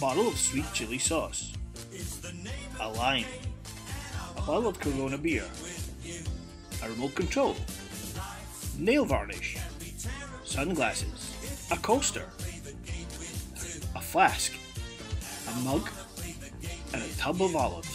bottle of sweet chili sauce, a lime, a bottle of Corona beer, a remote control, nail varnish, sunglasses, a coaster, a flask, a mug, and a tub of olives.